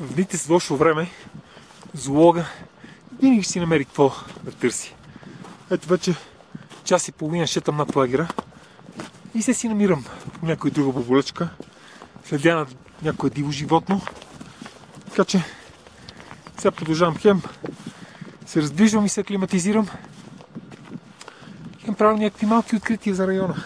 в дните с лошо време, злога винаги ще си намери какво да търси. Ето вече час и половина шетам над лагера и се си намирам по някоя друга боболечка, следя на някое диво животно. Така че сега продължавам хем, се раздвижвам и се аклиматизирам. Хем правя някакви малки открития за района.